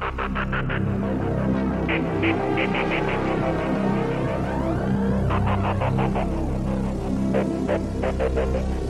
Thank you.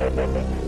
Thank you.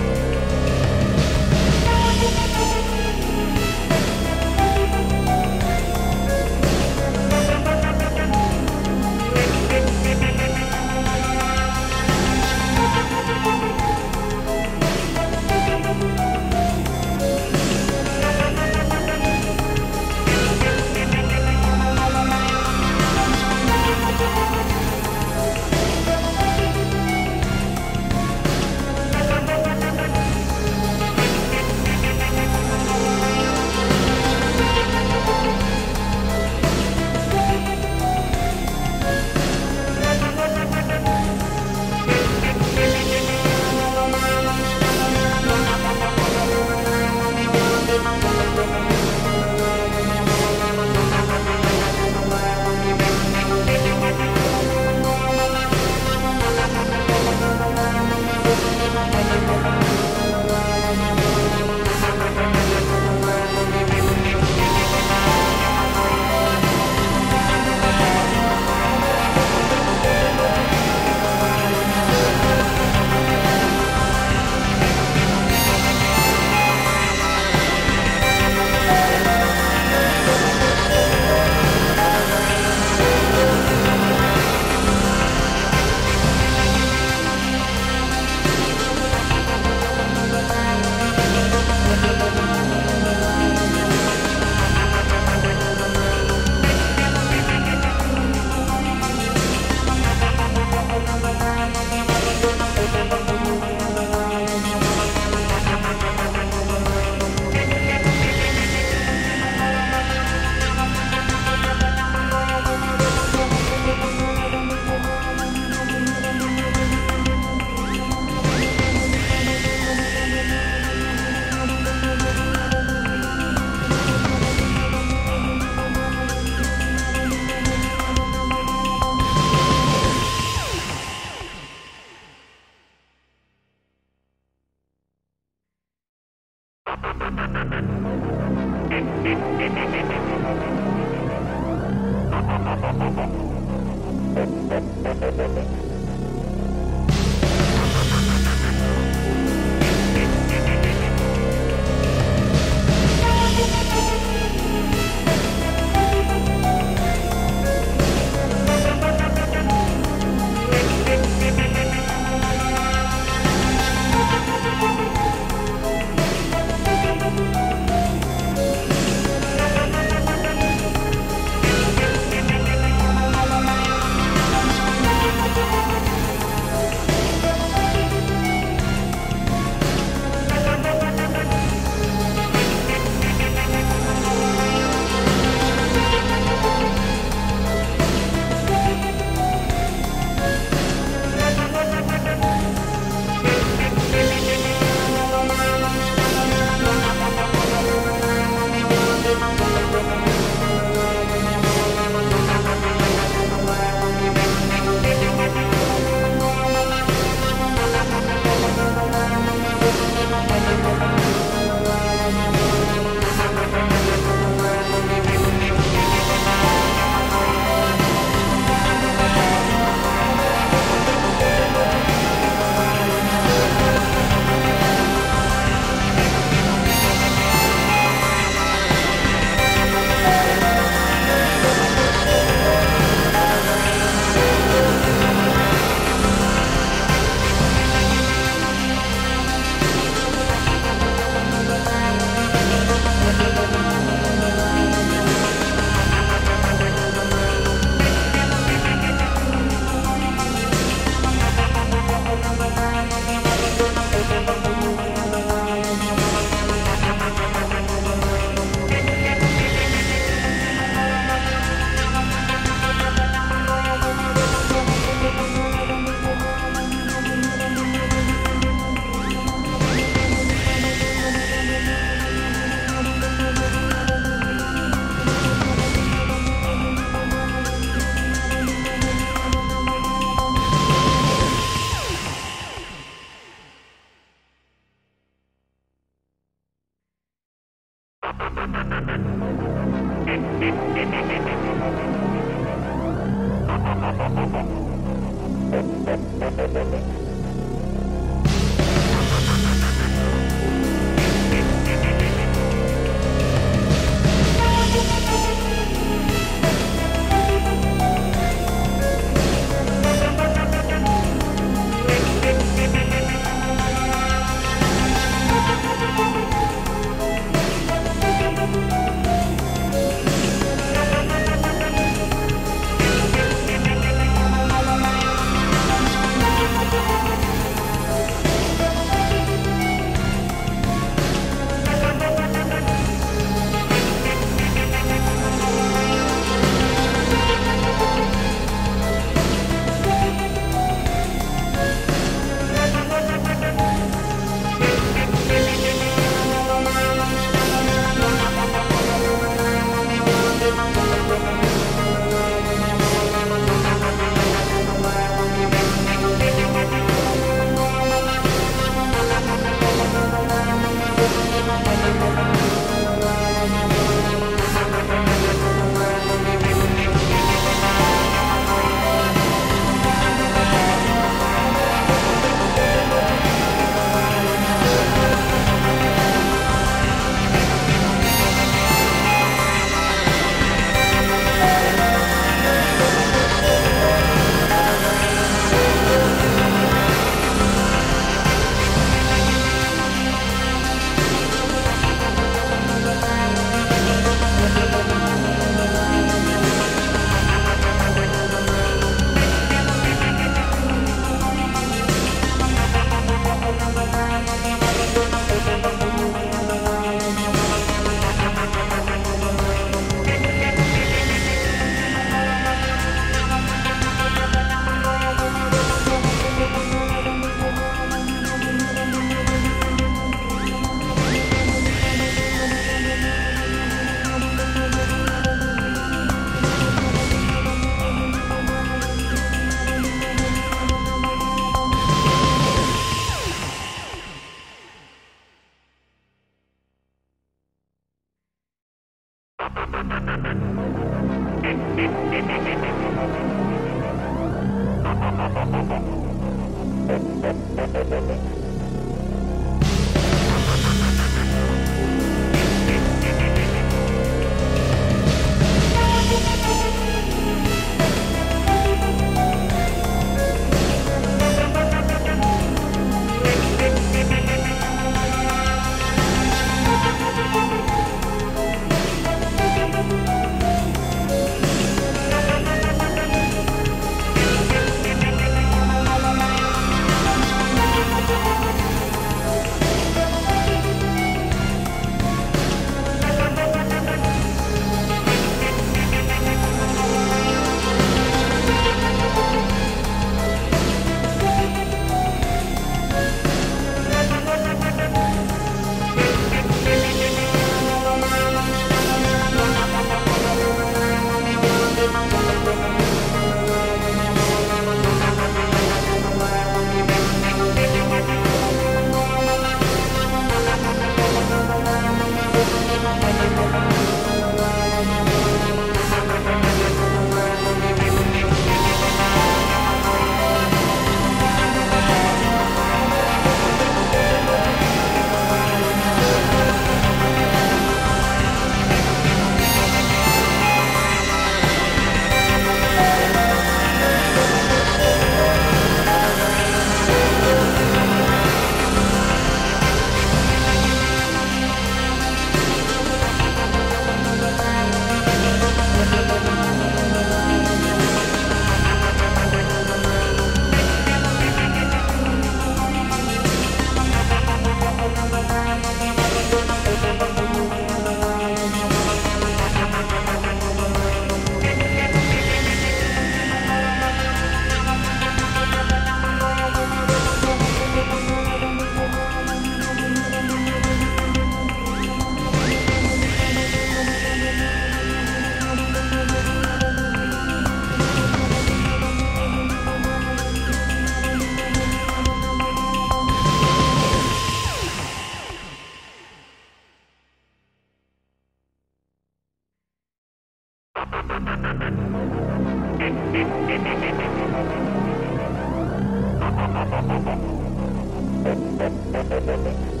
Gracias.